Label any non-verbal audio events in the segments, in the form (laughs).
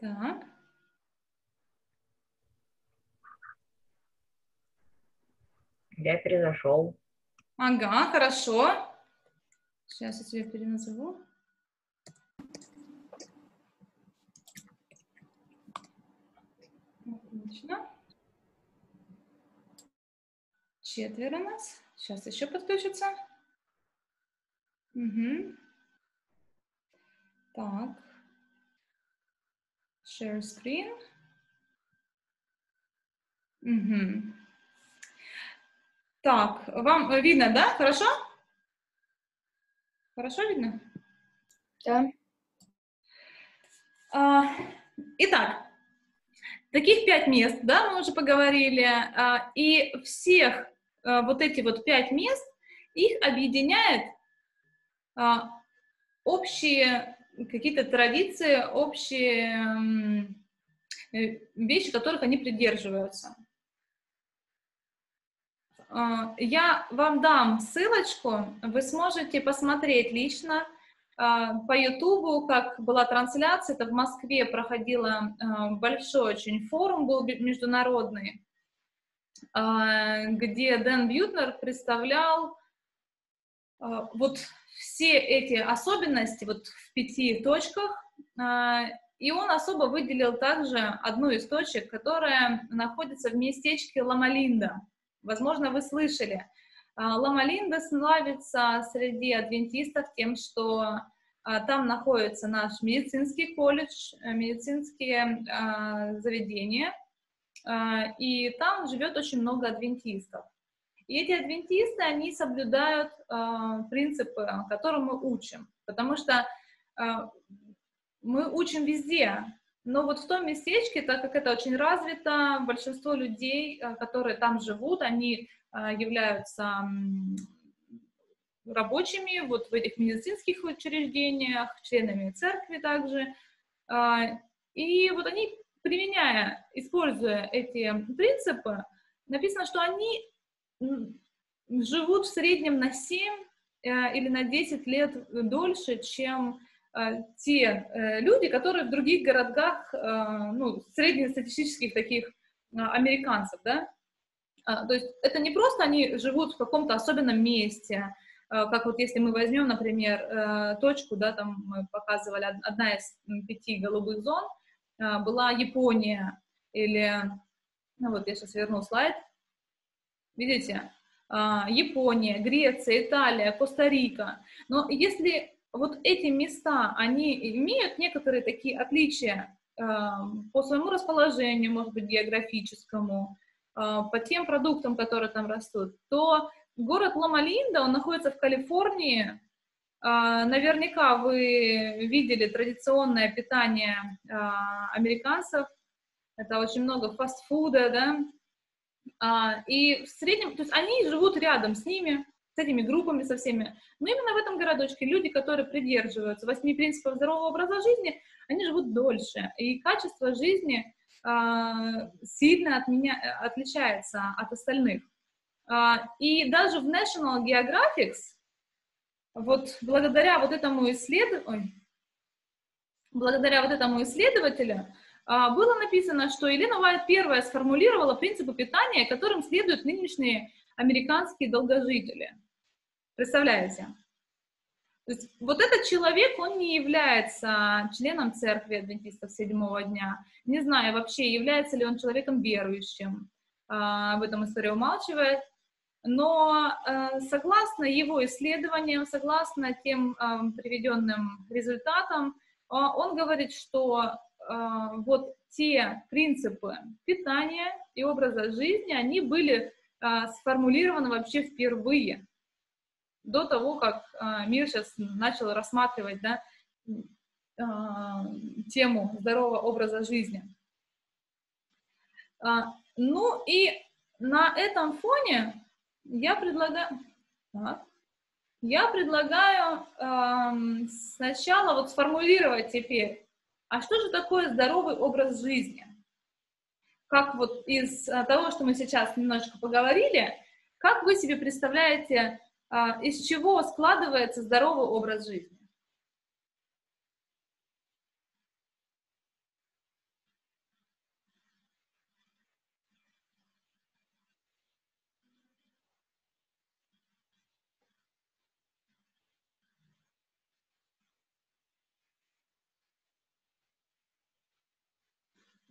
Так. Я перезашел. Ага, хорошо. Сейчас я тебе переназову. Отлично. Четверо нас. Сейчас еще подключится. Угу. Так. Share screen. Угу. Так, вам видно, да? Хорошо? Хорошо видно? Да. А, итак, таких пять мест, да, мы уже поговорили, а, и всех а, вот эти вот пять мест, их объединяет а, общие какие-то традиции, общие э, вещи, которых они придерживаются. А, Я вам дам ссылочку, вы сможете посмотреть лично а, по Ютубу, как была трансляция, это в Москве проходила большой очень форум, был международный, а, где Дэн Бьютнер представлял вот все эти особенности вот в пяти точках, а, и он особо выделил также одну из точек, которая находится в местечке Ламалинда. Возможно, вы слышали. А, Ламалинда славится среди адвентистов тем, что а, там находится наш медицинский колледж, э, медицинские заведения, и там живет очень много адвентистов. И эти адвентисты, они соблюдают а, принципы, которым мы учим, потому что а, мы учим везде, но вот в том местечке, так как это очень развито, большинство людей, а, которые там живут, они а, являются рабочими вот в этих медицинских учреждениях, членами церкви также. А, И вот они, применяя, используя эти принципы, написано, что они живут в среднем на 7 э, или на 10 лет дольше, чем э, те э, люди, которые в других городах, ну, среднестатистических таких американцев, да, а, то есть это не просто они живут в каком-то особенном месте, как вот если мы возьмем, например, точку, да, там мы показывали, од- одна из пяти голубых зон была Япония, или, ну вот я сейчас верну слайд, видите, а, Япония, Греция, Италия, Коста-Рика, но если вот эти места, они имеют некоторые такие отличия а, по своему расположению, может быть, географическому, а, по тем продуктам, которые там растут, то город Лома-Линда, он находится в Калифорнии. Наверняка вы видели традиционное питание американцев. Это очень много фастфуда, да. А, И в среднем, то есть они живут рядом с ними, с этими группами, со всеми. Но именно в этом городочке люди, которые придерживаются восьми принципов здорового образа жизни, они живут дольше. И качество жизни а, сильно от меня, отличается от остальных. А, И даже в National Geographic, вот благодаря вот этому исследованию, благодаря вот этому исследователю, было написано, что Елена Уайт первая сформулировала принципы питания, которым следуют нынешние американские долгожители. Представляете? То есть вот этот человек, он не является членом церкви адвентистов седьмого дня. Не знаю вообще, является ли он человеком верующим. А, Об этом история умалчивает. Но э, согласно его исследованиям, согласно тем э, приведенным результатам, э, он говорит, что вот те принципы питания и образа жизни, они были э, сформулированы вообще впервые, до того, как э, мир сейчас начал рассматривать да, э, тему здорового образа жизни. А, ну и на этом фоне я предлагаю, так, я предлагаю эм, сначала вот сформулировать теперь, а что же такое здоровый образ жизни? Как вот из э, того, что мы сейчас немножечко поговорили, как вы себе представляете, э, из чего складывается здоровый образ жизни?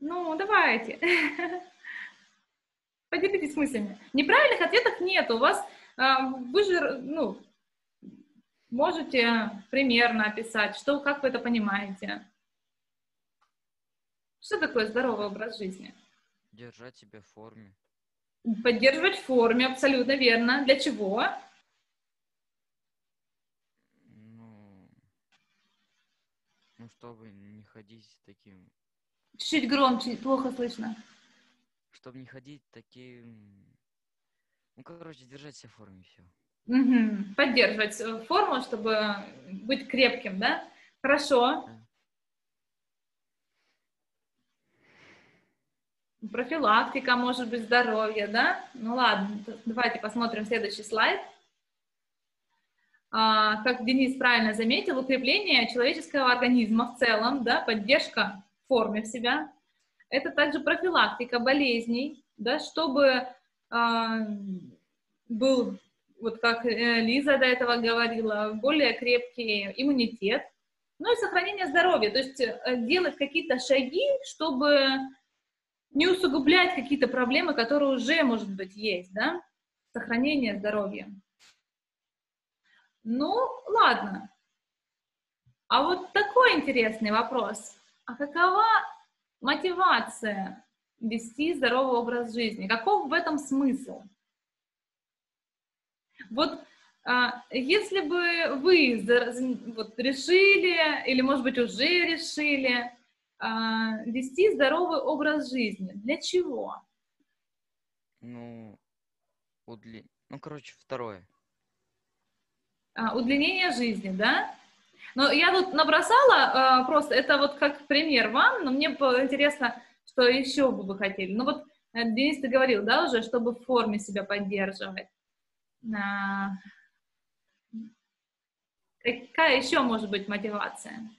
Ну, давайте. (laughs) Поделитесь мыслями. Неправильных ответов нет. У вас, а, вы же, ну, можете примерно описать, что, как вы это понимаете. Что такое здоровый образ жизни? Держать себя в форме. Поддерживать в форме, абсолютно верно. Для чего? Ну, ну чтобы не ходить таким, Чуть-чуть громче, плохо слышно. чтобы не ходить таким, ну, короче, держать себя в форме, все. Мгм. Поддерживать э, форму, чтобы быть крепким, да? Хорошо. Профилактика, может быть, здоровье, да? Ну ладно, давайте посмотрим следующий слайд. А, как Денис правильно заметил, укрепление человеческого организма в целом, да, поддержка форме себя. Это также профилактика болезней, да, чтобы а, был, вот как э, Лиза до этого говорила, более крепкий иммунитет, ну и сохранение здоровья, то есть э, делать какие-то шаги, чтобы не усугублять какие-то проблемы, которые уже, может быть, есть, да, сохранение здоровья. Ну, ладно. А вот такой интересный вопрос. А какова мотивация вести здоровый образ жизни? Каков в этом смысл? Вот а, если бы вы вот, решили, или, может быть, уже решили а, вести здоровый образ жизни, для чего? Ну, удли... ну, короче, второе. А, удлинение жизни, да? Но я тут набросала а, просто, это вот как пример вам, но мне интересно, что еще бы вы хотели. Ну вот, э, Денис, ты говорил, да, уже, чтобы в форме себя поддерживать. А, Какая еще может быть мотивация?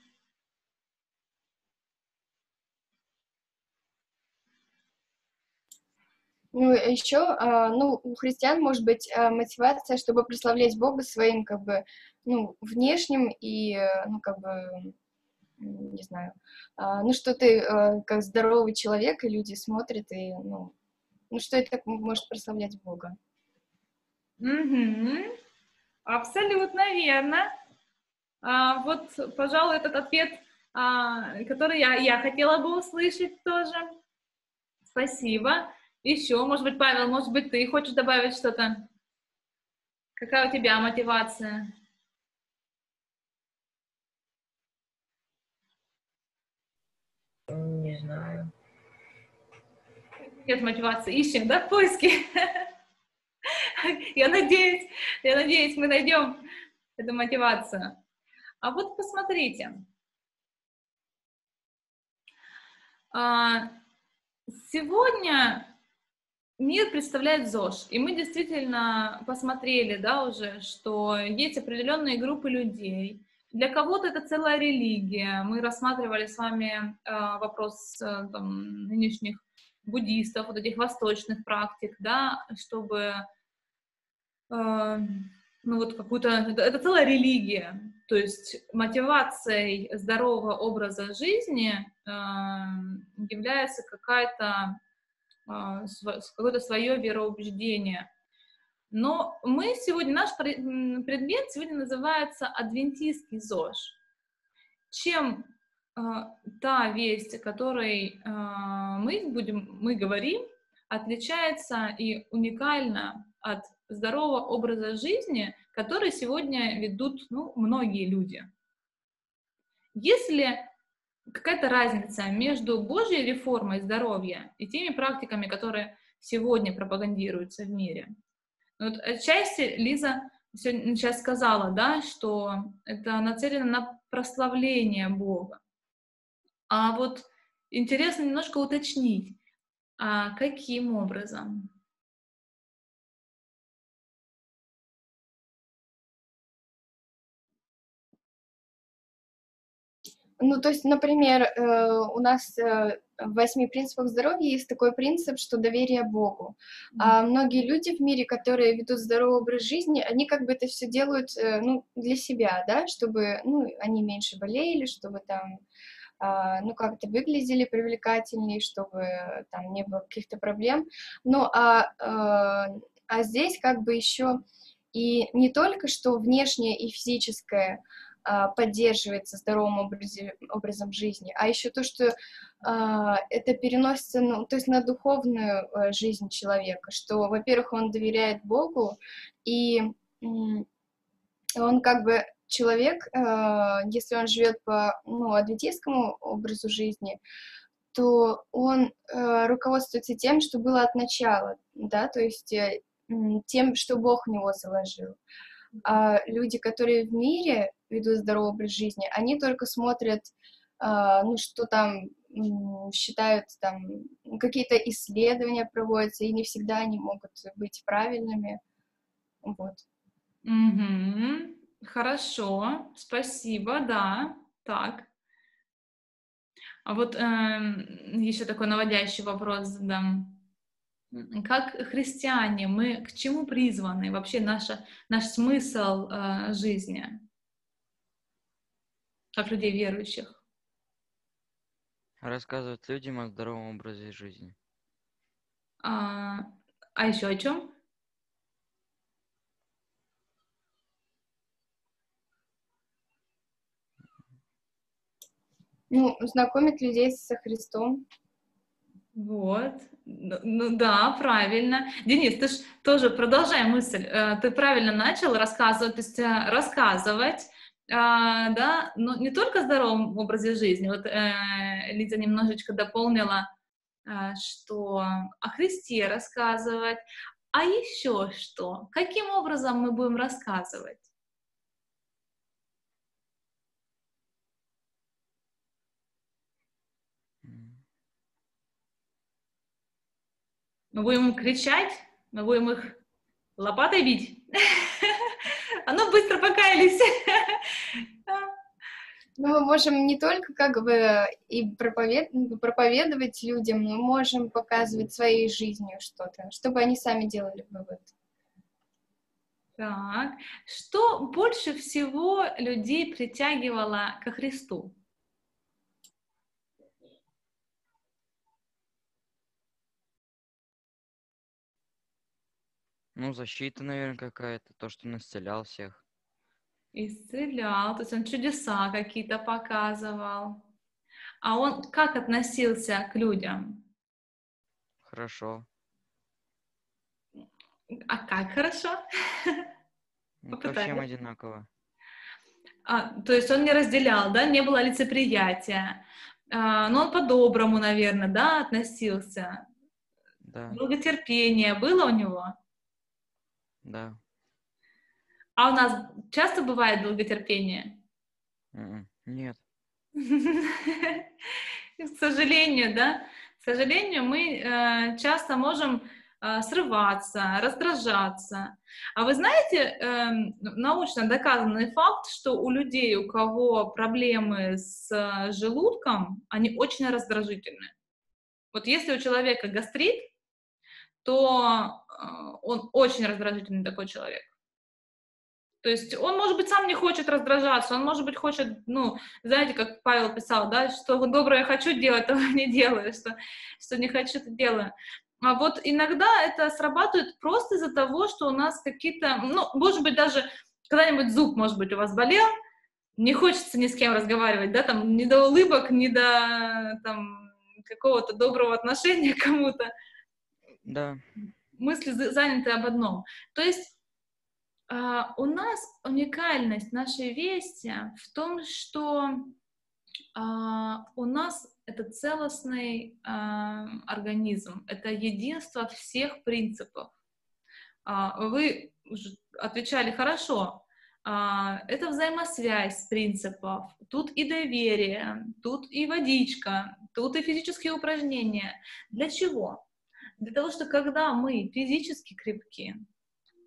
Ну, еще, а, ну, у христиан может быть а, мотивация, чтобы прославлять Бога своим, как бы, ну, внешним и, э, ну, как бы, не знаю, а, ну, что ты э, как здоровый человек, и люди смотрят, и, ну, ну, что это может прославлять Бога? Мгм. Абсолютно верно. А, вот, пожалуй, этот ответ, а, который я, я хотела бы услышать тоже. Спасибо. Еще, может быть, Павел, может быть, ты хочешь добавить что-то? Какая у тебя мотивация? Не знаю. Нет мотивации. Ищем, да, в поиске? Я надеюсь, я надеюсь, мы найдем эту мотивацию. А вот посмотрите. А, Сегодня мир представляет ЗОЖ, и мы действительно посмотрели, да, уже, что есть определенные группы людей. Для кого-то это целая религия. Мы рассматривали с вами э, вопрос э, там, нынешних буддистов, вот этих восточных практик, да, чтобы э, ну вот какую-то, это, это целая религия, то есть мотивацией здорового образа жизни э, является какая-то какое-то свое вероубеждение. Но мы сегодня, наш предмет сегодня называется адвентистский ЗОЖ. Чем э, та весть, о которой э, мы будем, мы говорим, отличается и уникальна от здорового образа жизни, который сегодня ведут ну, многие люди. Если какая-то разница между Божьей реформой здоровья и теми практиками, которые сегодня пропагандируются в мире. Вот отчасти Лиза сегодня- сейчас сказала, да, что это нацелено на прославление Бога. А вот интересно немножко уточнить, а каким образом? Ну, то есть, например, э, у нас э, в восьми принципах здоровья есть такой принцип, что доверие Богу. А многие люди в мире, которые ведут здоровый образ жизни, они как бы это все делают, э, ну, для себя, да, чтобы, ну, они меньше болели, чтобы там а, ну, как-то выглядели привлекательнее, чтобы там не было каких-то проблем. Ну, а, а, а здесь как бы еще и не только что внешнее и физическое поддерживается здоровым образе, образом жизни, а еще то, что а, это переносится, ну, то есть на духовную а, жизнь человека, что, во-первых, он доверяет Богу, и он как бы человек, а, если он живет по ну, адвентистскому образу жизни, то он э, руководствуется тем, что было от начала, да, то есть э, тем, что Бог в него заложил. А люди, которые в мире ведут здоровый образ жизни, они только смотрят, э, ну, что там считают, там, какие-то исследования проводятся, и не всегда они могут быть правильными. Вот. Угу. Хорошо, спасибо, да, так. А вот э, еще такой наводящий вопрос задам. Как христиане мы к чему призваны? Вообще наша, наш смысл э, жизни? Как людей верующих? Рассказывать людям о здоровом образе жизни. А, а еще о чем? Ну, знакомить людей со Христом. Вот, ну, ну да, правильно. Денис, ты ж тоже продолжай мысль. Э, ты правильно начал рассказывать, то есть э, рассказывать, да, но не только здоровом образе жизни. Вот э, Лиза немножечко дополнила, что о Христе рассказывать. А еще что? Каким образом мы будем рассказывать? Мы будем кричать, мы будем их лопатой бить. (laughs) А ну, быстро покаялись. (laughs) Ну, мы можем не только как бы и проповед... проповедовать людям, мы можем показывать своей жизнью что-то, чтобы они сами делали вывод. Так, что больше всего людей притягивало ко Христу? Ну, защита, наверное, какая-то, то, что он исцелял всех. Исцелял, то есть он чудеса какие-то показывал. А он как относился к людям? Хорошо. А как хорошо? Ну, ко всем одинаково. А, то есть он не разделял, да, не было лицеприятия. А, но он по-доброму, наверное, да, относился. Да, Долготерпение было у него? да. А у нас часто бывает долготерпение? Нет. (laughs) К сожалению, да, к сожалению, мы э, часто можем э, срываться, раздражаться. А вы знаете, э, научно доказанный факт, что у людей, у кого проблемы с э, желудком, они очень раздражительны. Вот если у человека гастрит, то он очень раздражительный такой человек. То есть он, может быть, сам не хочет раздражаться, он, может быть, хочет, ну, знаете, как Павел писал, да, что доброе хочу делать, того не делаю, что, что не хочу, то делаю. А вот иногда это срабатывает просто из-за того, что у нас какие-то, ну, может быть, даже когда-нибудь зуб, может быть, у вас болел, не хочется ни с кем разговаривать, да, там, ни до улыбок, ни до, там, какого-то доброго отношения к кому-то. Да. Мысли за- заняты об одном. То есть у нас уникальность нашей вести в том, что а, у нас это целостный а, организм, это единство всех принципов. А, вы отвечали хорошо. А, это взаимосвязь принципов. Тут и доверие, тут и водичка, тут и физические упражнения. Для чего? Для того, что когда мы физически крепки, а,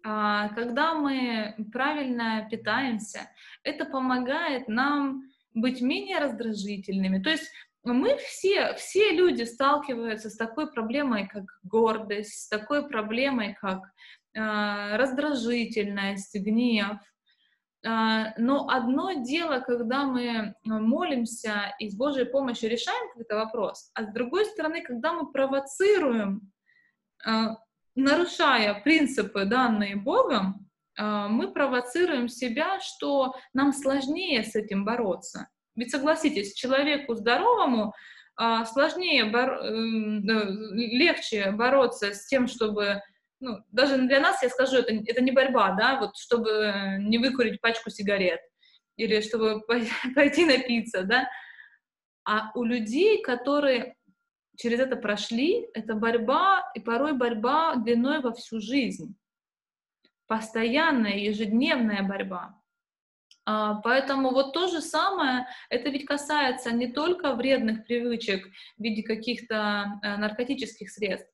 когда мы правильно питаемся, это помогает нам быть менее раздражительными. То есть мы все, все люди сталкиваются с такой проблемой, как гордость, с такой проблемой, как э, раздражительность, гнев. А, но одно дело, когда мы молимся и с Божьей помощью решаем какой-то вопрос, а с другой стороны, когда мы провоцируем, а, нарушая принципы, данные Богом, а, мы провоцируем себя, что нам сложнее с этим бороться. Ведь согласитесь, человеку здоровому сложнее, бор... Э, легче бороться с тем, чтобы ну, даже для нас, я скажу, это, это не борьба, да, вот чтобы не выкурить пачку сигарет или чтобы (laughs) пойти напиться, да, а у людей, которые через это прошли, это борьба, и порой борьба длиной во всю жизнь. Постоянная, ежедневная борьба. А, поэтому вот то же самое, это ведь касается не только вредных привычек в виде каких-то э, наркотических средств.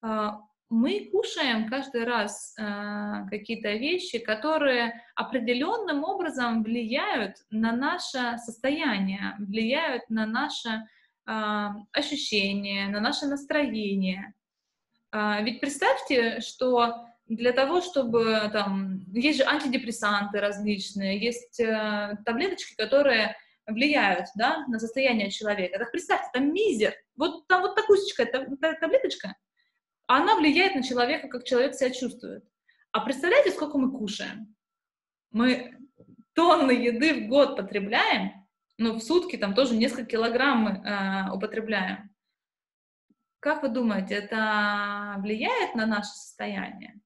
А, мы кушаем каждый раз э, какие-то вещи, которые определенным образом влияют на наше состояние, влияют на наше э, ощущение, на наше настроение. Э, ведь представьте, что для того, чтобы там есть же антидепрессанты различные, есть э, таблеточки, которые влияют да, на состояние человека. Так представьте, там мизер, вот там вот такусечка, таблеточка, она влияет на человека, как человек себя чувствует. А представляете, сколько мы кушаем? Мы тонны еды в год потребляем, но в сутки там тоже несколько килограмм мы э, употребляем. Как вы думаете, это влияет на наше состояние?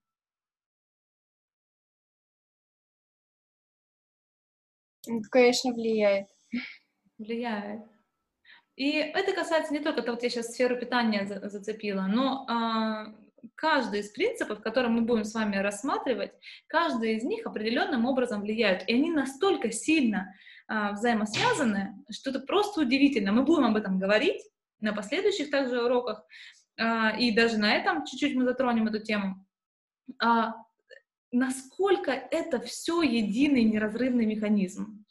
Конечно, влияет. Влияет. И это касается не только, это вот я сейчас сферу питания зацепила, но а, каждый из принципов, которые мы будем с вами рассматривать, каждый из них определенным образом влияют. И они настолько сильно а, взаимосвязаны, что это просто удивительно. Мы будем об этом говорить на последующих также уроках, а, и даже на этом чуть-чуть мы затронем эту тему. А, насколько это все единый неразрывный механизм.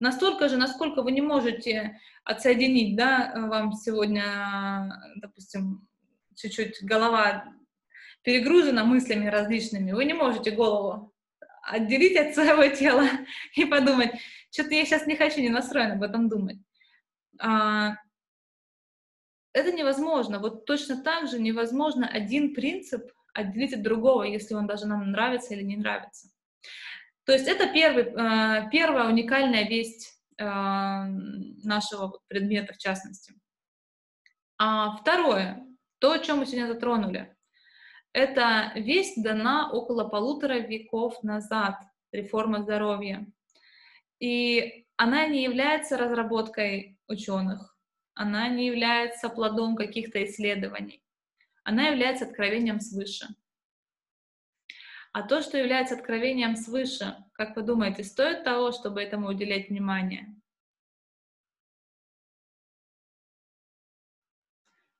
Настолько же, насколько вы не можете отсоединить, да, вам сегодня, допустим, чуть-чуть голова перегружена мыслями различными, вы не можете голову отделить от своего тела (laughs) и подумать, что-то я сейчас не хочу, не настроена об этом думать. А, это невозможно. Вот точно так же невозможно один принцип отделить от другого, если он даже нам нравится или не нравится. То есть это первый, э, первая уникальная весть э, нашего предмета в частности. А второе, то, о чем мы сегодня затронули, это весть дана около полутора веков назад, реформа здоровья. И она не является разработкой ученых, она не является плодом каких-то исследований, она является откровением свыше. А то, что является откровением свыше, как вы думаете, стоит того, чтобы этому уделять внимание?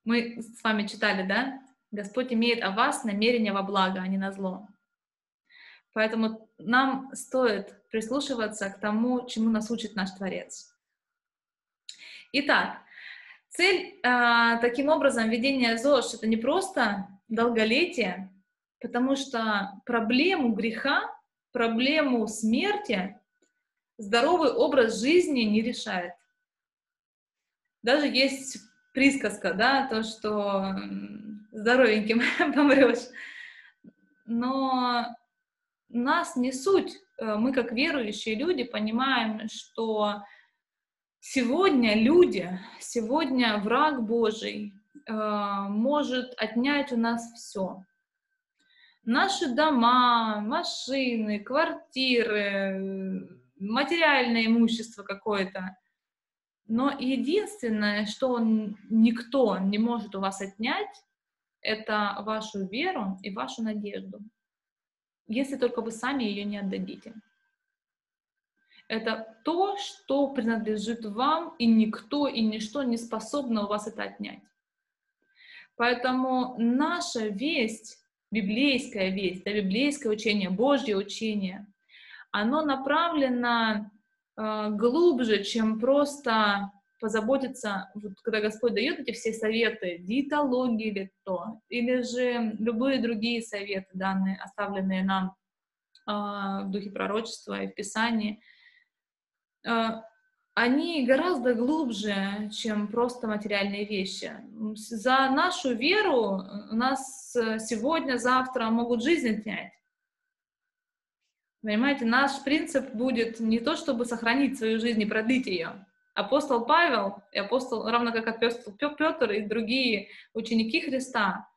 Мы с вами читали, да? Господь имеет о вас намерение во благо, а не на зло. Поэтому нам стоит прислушиваться к тому, чему нас учит наш Творец. Итак, цель э, таким образом ведения ЗОЖ это не просто долголетие, Потому что проблему греха, проблему смерти здоровый образ жизни не решает. Даже есть присказка, да, то, что здоровеньким (laughs) помрешь. Но нас не суть. Э, мы, как верующие люди, понимаем, что сегодня люди, сегодня враг Божий э, может отнять у нас все наши дома, машины, квартиры, материальное имущество какое-то. Но единственное, что он, никто не может у вас отнять, это вашу веру и вашу надежду, если только вы сами ее не отдадите. Это то, что принадлежит вам, и никто и ничто не способно у вас это отнять. Поэтому наша весть библейская весть, да, библейское учение, Божье учение, оно направлено э, глубже, чем просто позаботиться, вот, когда Господь дает эти все советы, диетологии или то, или же любые другие советы, данные, оставленные нам а, в духе пророчества и в Писании, а, они гораздо глубже, чем просто материальные вещи. За нашу веру у нас сегодня, завтра могут жизнь отнять. Понимаете, наш принцип будет не то, чтобы сохранить свою жизнь и продлить ее. Апостол Павел, и апостол, равно как апостол Петр и другие ученики Христа,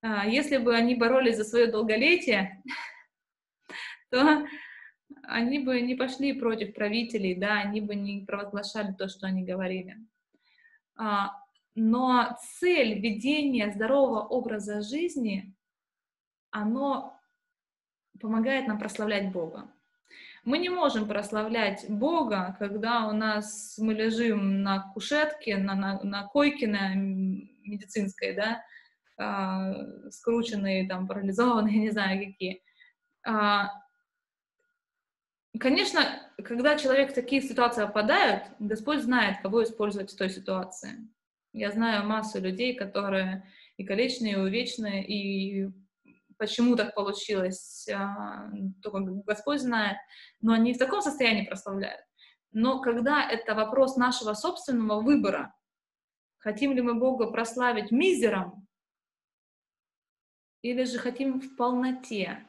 а, если бы они боролись за свое долголетие, (laughs) то они бы не пошли против правителей, да, они бы не провозглашали то, что они говорили. А, но цель ведения здорового образа жизни, оно помогает нам прославлять Бога. Мы не можем прославлять Бога, когда у нас мы лежим на кушетке, на, на, на койке на медицинской, да, э, скрученные, там, парализованные, (laughs) не знаю какие. А, Конечно, когда человек в такие ситуации попадает, Господь знает, кого использовать в той ситуации. Я знаю массу людей, которые и калечные, и увечные, и почему так получилось, а, только Господь знает, но они в таком состоянии прославляют. Но когда это вопрос нашего собственного выбора, хотим ли мы Бога прославить мизером, или же хотим в полноте,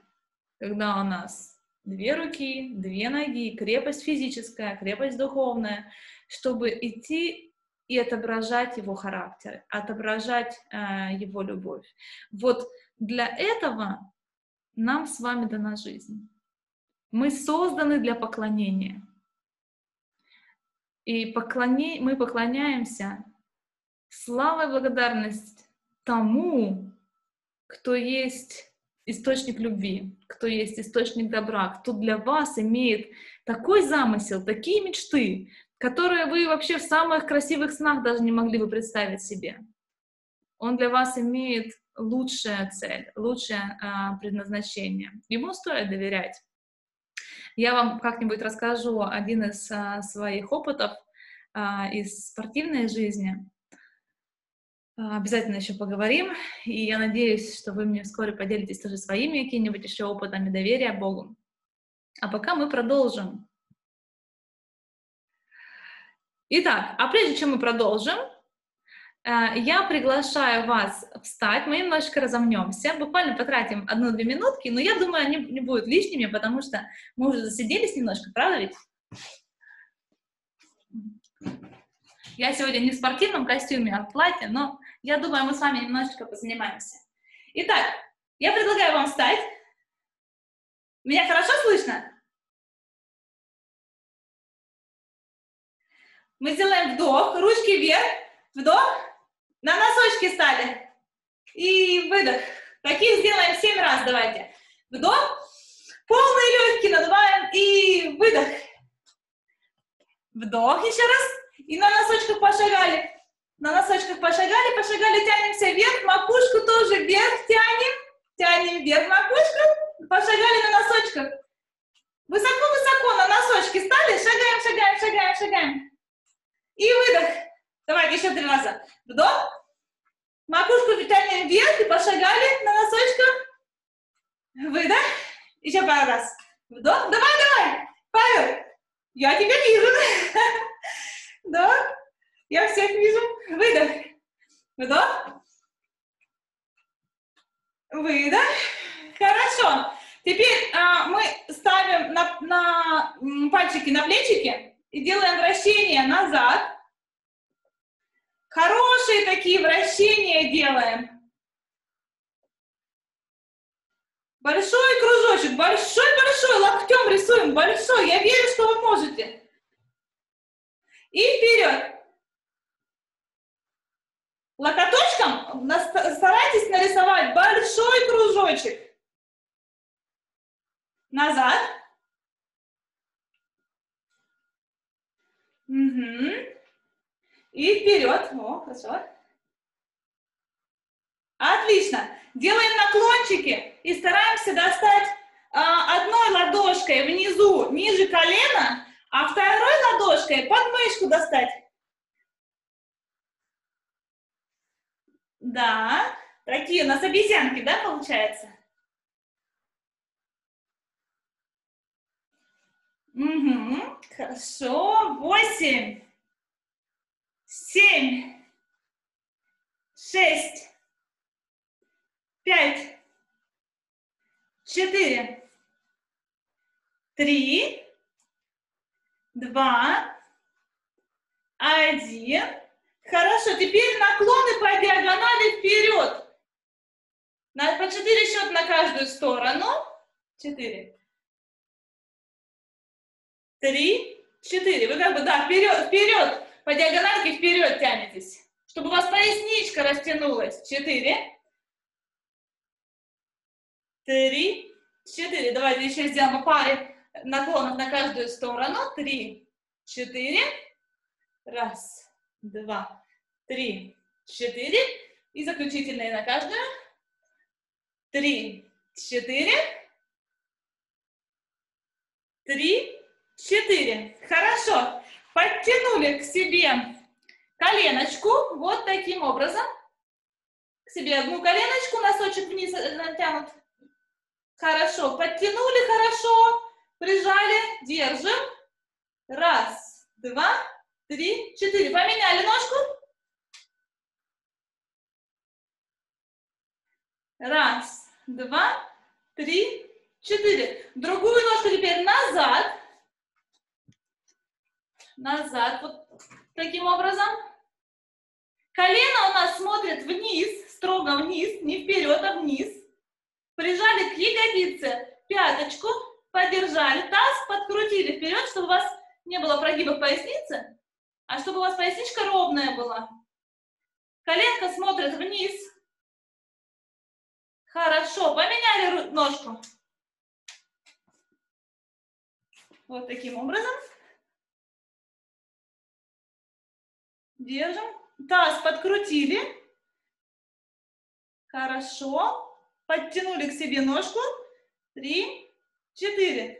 когда у нас две руки, две ноги, крепость физическая, крепость духовная, чтобы идти и отображать его характер, отображать э, его любовь. Вот для этого нам с вами дана жизнь. Мы созданы для поклонения. И поклоне... мы поклоняемся слава и благодарность тому, кто есть источник любви, кто есть источник добра, кто для вас имеет такой замысел, такие мечты, которые вы вообще в самых красивых снах даже не могли бы представить себе. Он для вас имеет лучшая цель, лучшее а, предназначение. Ему стоит доверять. Я вам как-нибудь расскажу один из а, своих опытов а, из спортивной жизни. А, обязательно еще поговорим, и я надеюсь, что вы мне вскоре поделитесь тоже своими какими-нибудь еще опытами доверия Богу. А пока мы продолжим. Итак, а прежде чем мы продолжим, э, я приглашаю вас встать, мы немножечко разомнемся, буквально потратим одну-две минутки, но я думаю, они не будут лишними, потому что мы уже засиделись немножко, правда ведь? Я сегодня не в спортивном костюме, а в платье, но я думаю, мы с вами немножечко позанимаемся. Итак, я предлагаю вам встать. Меня хорошо слышно? Мы сделаем вдох, ручки вверх, вдох, на носочки стали. И выдох. Таких сделаем 7 раз, давайте. Вдох, полные легкие надуваем и выдох. Вдох еще раз. И на носочках пошагали. На носочках пошагали, пошагали, тянемся вверх, макушку тоже вверх тянем, тянем вверх макушку, пошагали на носочках. Высоко-высоко на носочки стали, шагаем, шагаем, шагаем, шагаем. И выдох. Давайте еще три раза. Вдох. Макушку тянем вверх и пошагали на носочках. Выдох. Еще пару Вдох. Давай, давай. Павел, я тебя вижу. Да? Я всех вижу. Выдох. Вдох. Выдох. Хорошо. Теперь а, мы ставим на, на пальчики на плечики и делаем вращение назад. Хорошие такие вращения делаем. Большой кружочек, большой-большой, локтем рисуем, большой. Я верю, что вы можете. И вперед. Локоточком старайтесь нарисовать большой кружочек. Назад. Угу. И вперед. О, хорошо. Отлично. Делаем наклончики и стараемся достать а, одной ладошкой внизу, ниже колена, а второй ладошкой под мышку достать. Да, такие у нас обезьянки, да, получается? Угу. Хорошо. Восемь. Семь. Шесть. Пять. Четыре. Три. Два. Один. Хорошо. Теперь наклоны по диагонали вперед. На, по четыре счета на каждую сторону. Четыре. Три, четыре. Вы как бы, да, вперед, вперед. По диагональке вперед тянетесь. Чтобы у вас поясничка растянулась. Четыре. Три, четыре. Давайте еще сделаем по паре наклонов на каждую сторону. Три, четыре. Раз, два, три, четыре. И заключительные на каждую. Три, четыре. Три, четыре. Хорошо. Подтянули к себе коленочку вот таким образом. К себе одну коленочку, носочек вниз натянут. Хорошо. Подтянули хорошо. Прижали. Держим. Раз, два, три, четыре. Поменяли ножку. Раз, два, три, четыре. Другую ножку теперь назад. Назад. Вот таким образом. Колено у нас смотрит вниз, строго вниз, не вперед, а вниз. Прижали к ягодице пяточку, подержали таз, подкрутили вперед, чтобы у вас не было прогиба в пояснице, а чтобы у вас поясничка ровная была. Коленка смотрит вниз, Хорошо, поменяли ножку. Вот таким образом. Держим. Таз подкрутили. Хорошо. Подтянули к себе ножку. Три, четыре.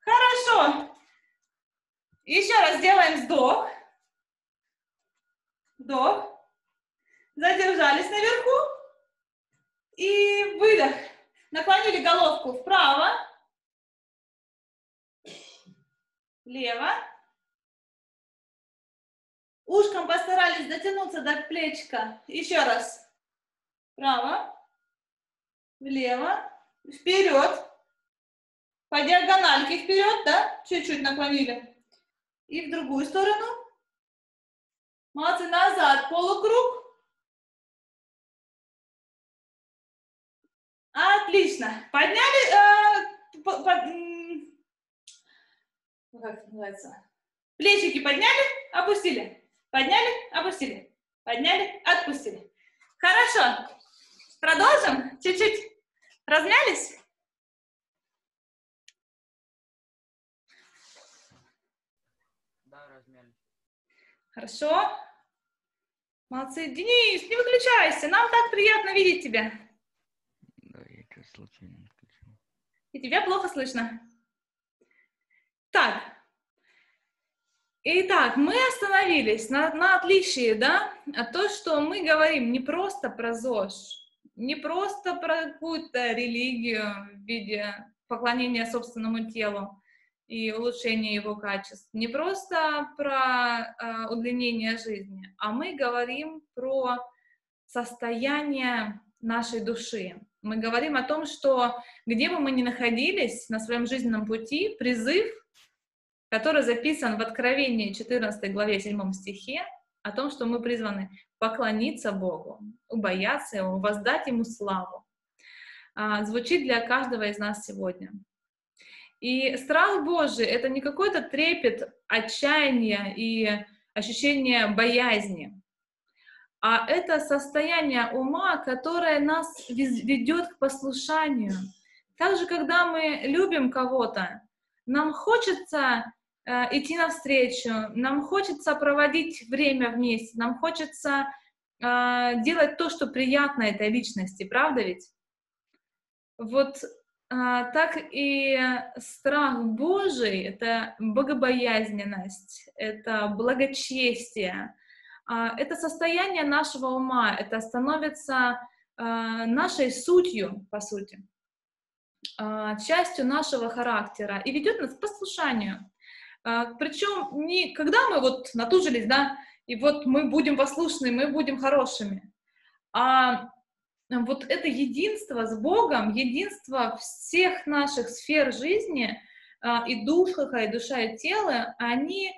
Хорошо. Еще раз делаем вдох. Вдох. Задержались наверху. И выдох. Наклонили головку вправо. Влево. Ушком постарались дотянуться до плечика. Еще раз. Вправо. Влево. Вперед. По диагональке вперед, да? Чуть-чуть наклонили. И в другую сторону. Молодцы. Назад. Полукруг. Отлично. Подняли, э, по, по, ну, как называется? Плечики подняли, опустили. Подняли, опустили. Подняли, отпустили. Хорошо. Продолжим. Чуть-чуть размялись. Да, размялись. Хорошо. Молодцы. Денис, не выключайся. Нам так приятно видеть тебя. Да, я что случайно включил. И тебя плохо слышно. Так. Итак, мы остановились на, на отличии, да, от того, что мы говорим не просто про ЗОЖ, не просто про какую-то религию в виде поклонения собственному телу и улучшения его качеств, не просто про э, удлинение жизни, а мы говорим про состояние нашей души. Мы говорим о том, что где бы мы ни находились на своем жизненном пути, призыв, который записан в Откровении 14 главе 7 стихе, о том, что мы призваны поклониться Богу, убояться Его, воздать Ему славу, а, звучит для каждого из нас сегодня. И страх Божий — это не какой-то трепет, отчаяние и ощущение боязни, а это состояние ума, которое нас ведет к послушанию. Также, когда мы любим кого-то, нам хочется идти навстречу, нам хочется проводить время вместе, нам хочется э, делать то, что приятно этой личности, правда ведь? Вот э, так и страх Божий — это богобоязненность, это благочестие, это состояние нашего ума, это становится нашей сутью, по сути, частью нашего характера и ведет нас к послушанию. А, причем не когда мы вот натужились, да, и вот мы будем послушны, мы будем хорошими, а вот это единство с Богом, единство всех наших сфер жизни, а, и духа, и душа, и тело, они,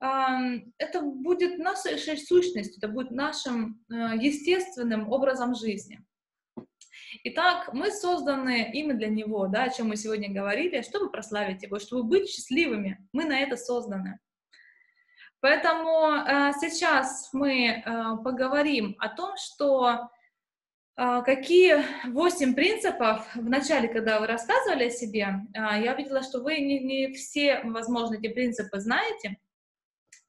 это будет нашей сущностью, это будет нашим а, естественным образом жизни. Итак, мы созданы именно для Него, да, о чем мы сегодня говорили, чтобы прославить Его, чтобы быть счастливыми. Мы на это созданы. Поэтому э, сейчас мы э, поговорим о том, что э, какие восемь принципов, в начале, когда вы рассказывали о себе, э, я видела, что вы не, не все, возможно, эти принципы знаете,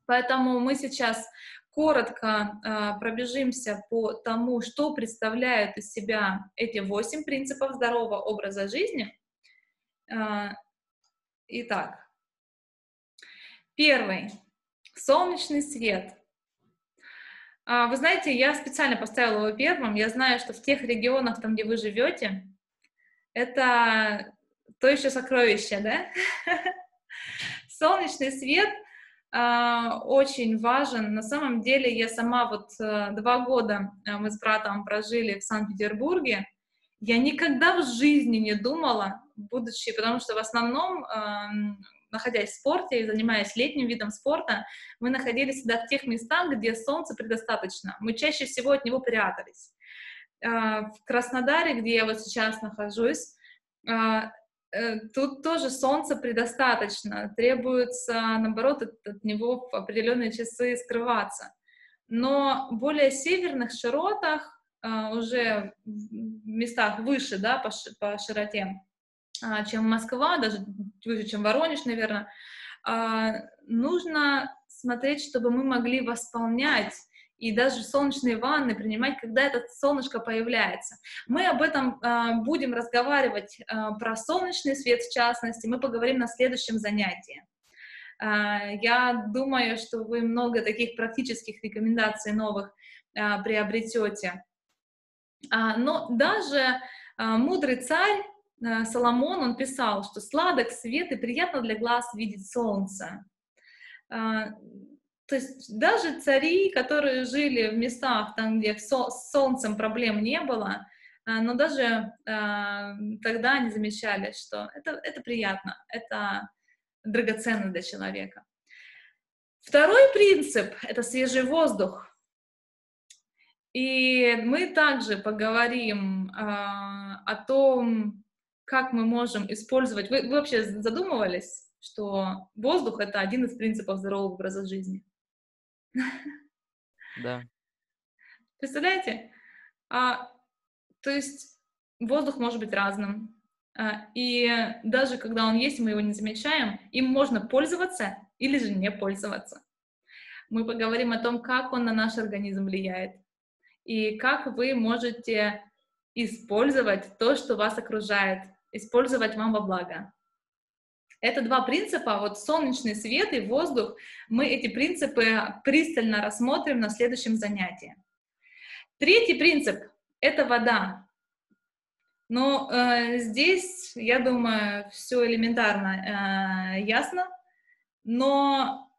поэтому мы сейчас коротко э, пробежимся по тому, что представляют из себя эти восемь принципов здорового образа жизни. Э, итак, первый — солнечный свет. Э, вы знаете, я специально поставила его первым. Я знаю, что в тех регионах, там, где вы живете, это то еще сокровище, да? (laughs) Солнечный свет — а, очень важен. На самом деле я сама вот э, два года э, мы с братом прожили в Санкт-Петербурге. Я никогда в жизни не думала, будучи, потому что в основном, находясь в спорте и занимаясь летним видом спорта, мы находились всегда в тех местах, где солнца предостаточно. Мы чаще всего от него прятались. А, в Краснодаре, где я вот сейчас нахожусь, а, тут тоже солнца предостаточно, требуется, наоборот, от, от него в определенные часы скрываться. Но в более северных широтах, а, уже в местах выше, да, по, по широте, а, чем Москва, даже выше, чем Воронеж, наверное, а, нужно смотреть, чтобы мы могли восполнять и даже солнечные ванны принимать, когда это солнышко появляется. Мы об этом э, будем разговаривать, э, про солнечный свет в частности, мы поговорим на следующем занятии. Э, я думаю, что вы много таких практических рекомендаций новых э, приобретете. Э, но даже э, мудрый царь э, Соломон, он писал, что сладок свет и приятно для глаз видеть солнце. То есть даже цари, которые жили в местах, там, где с солнцем проблем не было, а, но даже э, тогда они замечали, что это, это приятно, это драгоценно для человека. Второй принцип — это свежий воздух. И мы также поговорим э, о том, как мы можем использовать... Вы, вы вообще задумывались, что воздух — это один из принципов здорового образа жизни? Да. Представляете? А, то есть воздух может быть разным. А, и даже когда он есть, мы его не замечаем, им можно пользоваться или же не пользоваться. Мы поговорим о том, как он на наш организм влияет и как вы можете использовать то, что вас окружает, использовать вам во благо. Это два принципа, вот солнечный свет и воздух, мы эти принципы пристально рассмотрим на следующем занятии. Третий принцип — это вода. Но э, здесь, я думаю, все элементарно э, ясно, но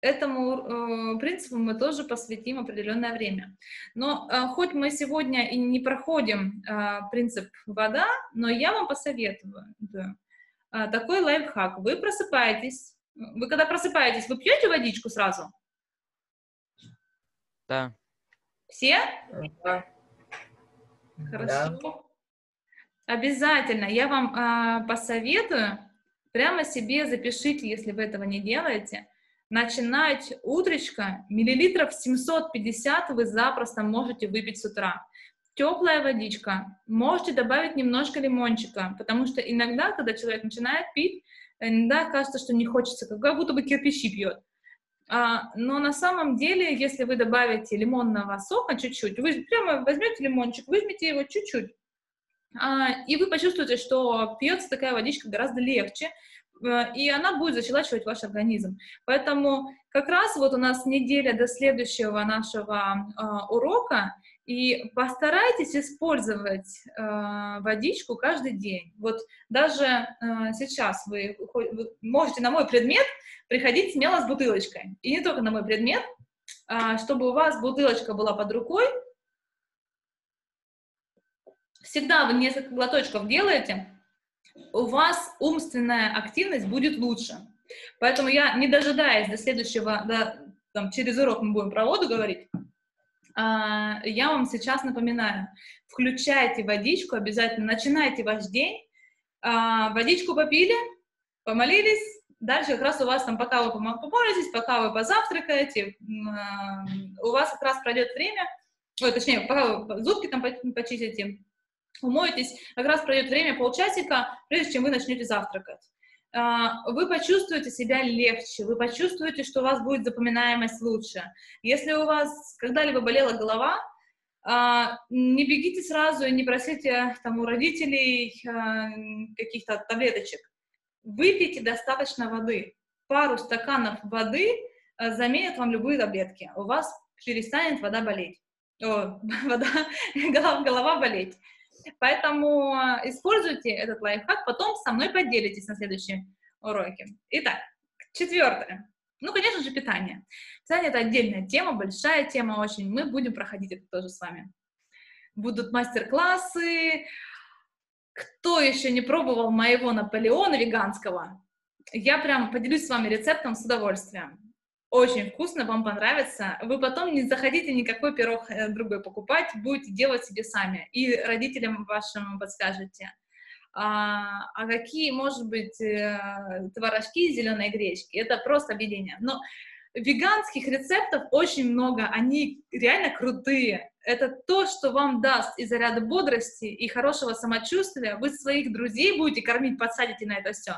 этому э, принципу мы тоже посвятим определенное время. Но э, хоть мы сегодня и не проходим э, принцип вода, но я вам посоветую, а, такой лайфхак. Вы просыпаетесь, вы когда просыпаетесь, вы пьете водичку сразу? Да. Все? Да. Хорошо. Да. Обязательно. Я вам э, посоветую, прямо себе запишите, если вы этого не делаете, начинать утречко, миллилитров 750 вы запросто можете выпить с утра теплая водичка, можете добавить немножко лимончика, потому что иногда, когда человек начинает пить, иногда кажется, что не хочется, как будто бы кирпичи пьет. А, но на самом деле, если вы добавите лимонного сока чуть-чуть, вы прямо возьмете лимончик, возьмите его чуть-чуть, а, и вы почувствуете, что пьется такая водичка гораздо легче, э, и она будет защелачивать ваш организм. Поэтому как раз вот у нас неделя до следующего нашего э, урока, И постарайтесь использовать э, водичку каждый день. Вот даже э, сейчас вы, вы можете на мой предмет приходить смело с бутылочкой. И не только на мой предмет, э, чтобы у вас бутылочка была под рукой. Всегда вы несколько глоточков делаете, у вас умственная активность будет лучше. Поэтому я, не дожидаясь до следующего, до, там, через урок мы будем про воду говорить, я вам сейчас напоминаю, включайте водичку обязательно, начинайте ваш день, а, водичку попили, помолились, дальше как раз у вас там, пока вы помолитесь, пока вы позавтракаете, а, у вас как раз пройдет время, ой, точнее, пока вы зубки там почистите, умоетесь, как раз пройдет время полчасика, прежде чем вы начнете завтракать. А, вы почувствуете себя легче, вы почувствуете, что у вас будет запоминаемость лучше. Если у вас когда-либо болела голова, а, не бегите сразу и не просите там, у родителей а, каких-то таблеточек. Выпейте достаточно воды. Пару стаканов воды заменят вам любые таблетки. У вас перестанет вода болеть. О, (laughs) вода, голова, болеть. Поэтому э, используйте этот лайфхак, потом со мной поделитесь на следующем уроке. Итак, четвертое. Ну, конечно же, питание. Питание — это отдельная тема, большая тема очень. Мы будем проходить это тоже с вами. Будут мастер-классы. Кто еще не пробовал моего Наполеона веганского, я прям поделюсь с вами рецептом с удовольствием очень вкусно, вам понравится. Вы потом не заходите никакой пирог э, другой покупать, будете делать себе сами. И родителям вашим подскажете. А, а какие, может быть, э, творожки зеленой гречки? Это просто объедение. Но веганских рецептов очень много, они реально крутые. Это то, что вам даст и заряда бодрости, и хорошего самочувствия. Вы своих друзей будете кормить, подсадите на это все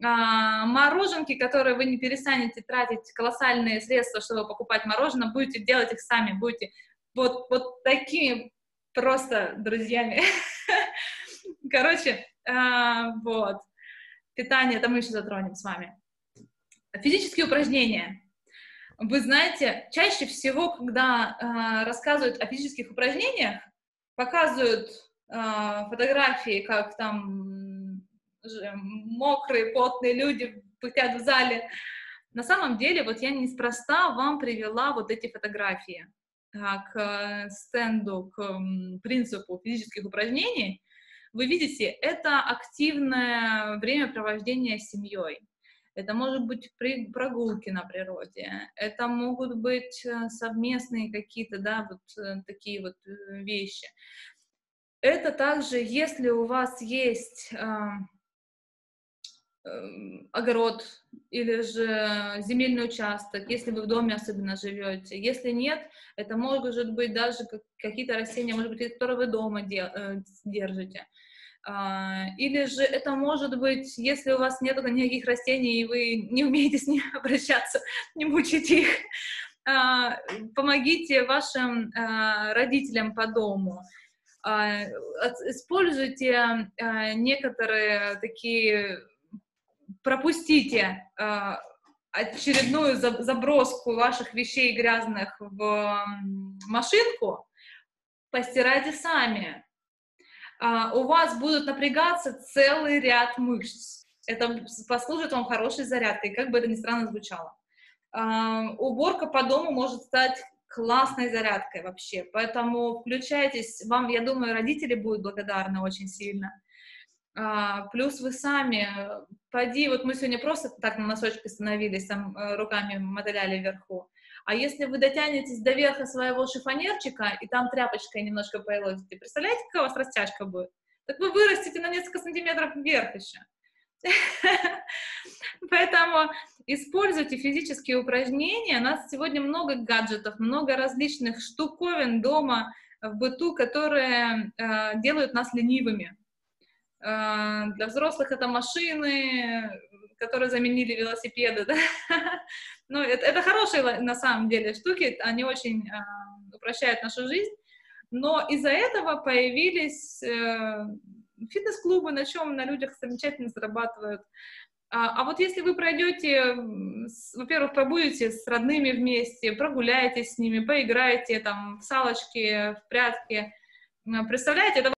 мороженки, которые вы не перестанете тратить колоссальные средства, чтобы покупать мороженое, будете делать их сами, будете вот, вот такими просто друзьями. (laughs) Короче, а, вот. Питание, это мы еще затронем с вами. Физические упражнения. Вы знаете, чаще всего, когда э, рассказывают о физических упражнениях, показывают фотографии, как там мокрые, потные люди пыхтят в зале. На самом деле, вот я неспроста вам привела вот эти фотографии к э, стенду, к принципу физических упражнений. Вы видите, это активное времяпровождение с семьей. Это может быть прогулки на природе, это могут быть э, совместные какие-то, да, вот э, такие вот вещи. Это также, если у вас есть огород или же земельный участок, если вы в доме особенно живете. Если нет, это может быть даже какие-то растения, может быть, которые вы дома э, держите. А, или же это может быть, если у вас нет никаких растений, и вы не умеете с ними (laughs) обращаться, не мучите их, а, помогите вашим а, родителям по дому. Используйте некоторые такие пропустите э, очередную заброску ваших вещей грязных в машинку, постирайте сами. Uh, у вас будут напрягаться целый ряд мышц. Это послужит вам хорошей зарядкой, как бы это ни странно звучало. Uh, уборка по дому может стать классной зарядкой вообще, поэтому включайтесь. Вам, я думаю, родители будут благодарны очень сильно. А, плюс вы сами, поди, вот мы сегодня просто так на носочке становились, там э, руками мотыляли вверху. А если вы дотянетесь до верха своего шифонерчика, и там тряпочкой немножко поелозите, представляете, какая у вас растяжка будет? Так вы вырастете на несколько сантиметров вверх еще. (laughs) Поэтому используйте физические упражнения. У нас сегодня много гаджетов, много различных штуковин дома, в быту, которые э, делают нас ленивыми. А, для взрослых это машины, которые заменили велосипеды, (laughs) да? Ну, это, это хорошие на самом деле штуки, они очень э, упрощают нашу жизнь, но из-за этого появились э, фитнес-клубы, на чем на людях замечательно зарабатывают А, а вот если вы пройдете, во-первых, побудете с родными вместе, прогуляетесь с ними, поиграете там в салочки, в прятки, представляете, это